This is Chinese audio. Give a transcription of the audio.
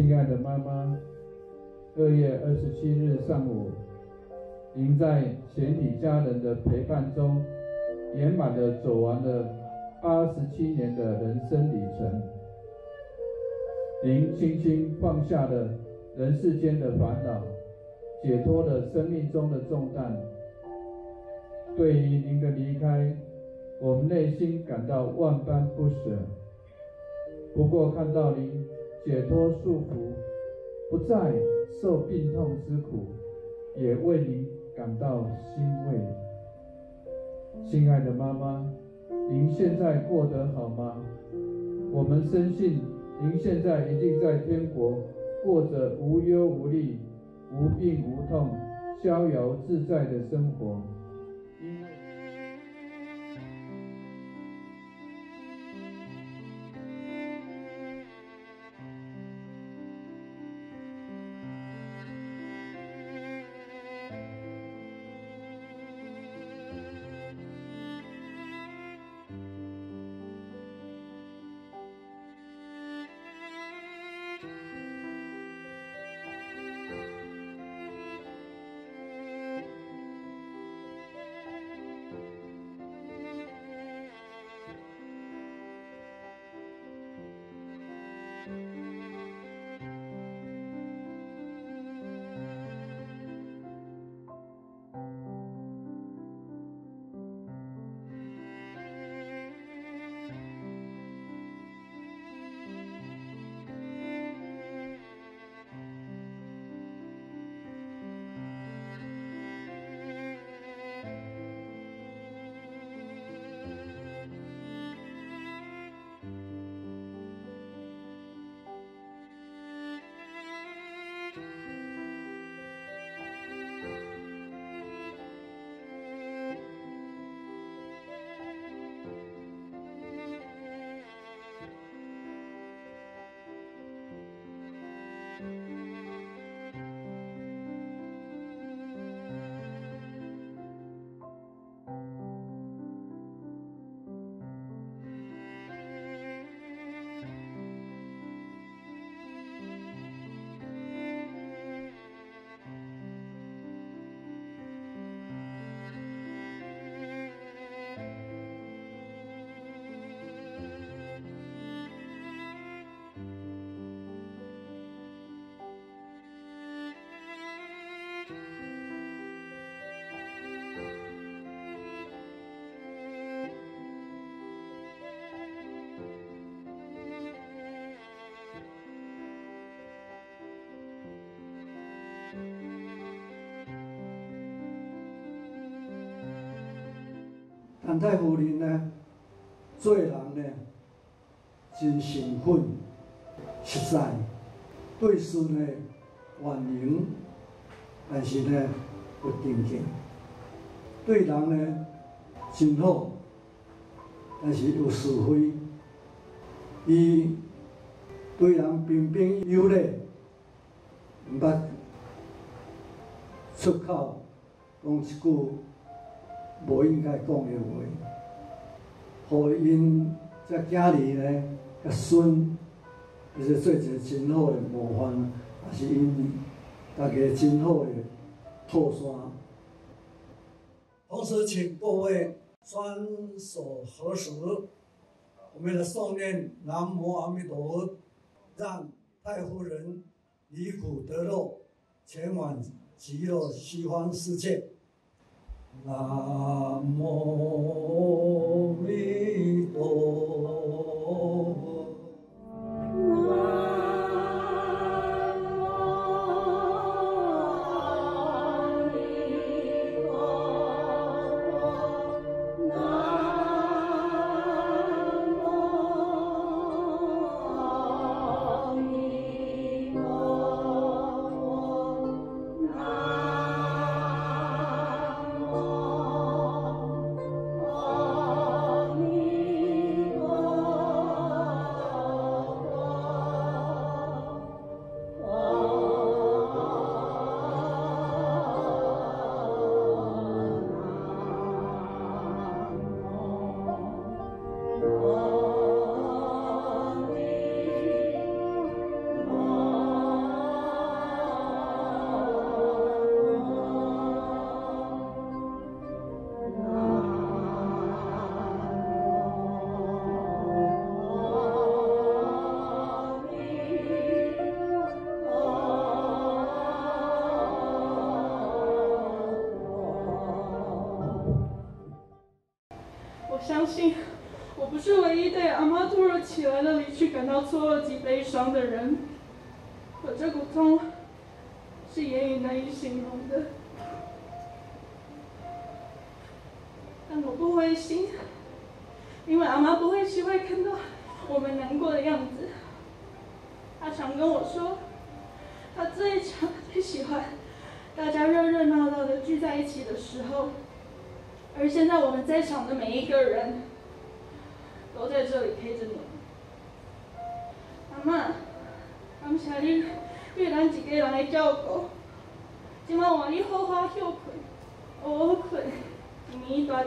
亲爱的妈妈，二月二十七日上午，您在全体家人的陪伴中，圆满的走完了八十七年的人生旅程。您轻轻放下了人世间的烦恼，解脱了生命中的重担。对于您的离开，我们内心感到万般不舍。不过看到您解脱束缚，不再受病痛之苦，也为您感到欣慰。亲爱的妈妈，您现在过得好吗？我们深信您现在一定在天国过着无忧无虑、无病无痛、逍遥自在的生活。陈太夫人呢，做人呢真诚恳、实在，对事呢婉容，但是呢不定见；对人呢真好，但是有是非。伊对人彬彬有礼，毋捌出口讲一句。无应该讲的话，互因只囝儿呢，甲孙，就是做一个真好的模范，也是因大家真好的靠山。同时，请各位双手合十，我们来诵念南无阿弥陀佛，让太夫人离苦得乐，前往极乐西方世界。南无阿弥陀伤的人，可这股痛是言语难以形容的。但我不灰心，因为阿妈不会喜欢看到我们难过的样子。她常跟我说，她最常最喜欢大家热热闹闹的聚在一起的时候。而现在我们在场的每一个人，都在这里陪着你。阿妈，你对咱一家人的照顾，今晚换你好好休困，好好困，明天大日。